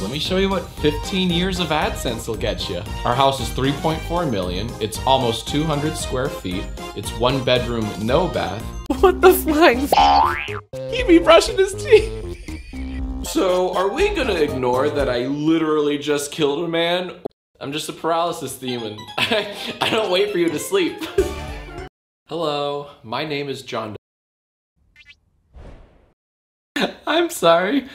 Let me show you what 15 years of AdSense will get you. Our house is 3.4 million. It's almost 200 square feet. It's one bedroom, no bath. What the flying He be brushing his teeth. So, are we gonna ignore that I literally just killed a man? I'm just a paralysis demon. I don't wait for you to sleep. Hello, my name is John. I'm sorry.